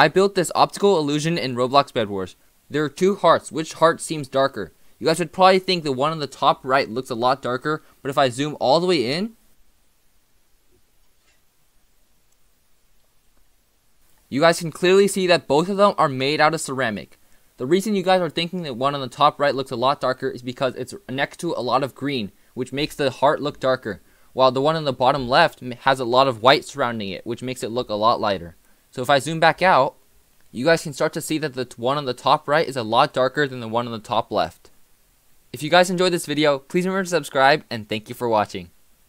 I built this optical illusion in Roblox Bed Wars. There are two hearts. Which heart seems darker? You guys would probably think the one on the top right looks a lot darker, but if I zoom all the way in, you guys can clearly see that both of them are made out of ceramic. The reason you guys are thinking that one on the top right looks a lot darker is because it's next to a lot of green, which makes the heart look darker, while the one on the bottom left has a lot of white surrounding it, which makes it look a lot lighter. So if I zoom back out, you guys can start to see that the one on the top right is a lot darker than the one on the top left. If you guys enjoyed this video, please remember to subscribe, and thank you for watching.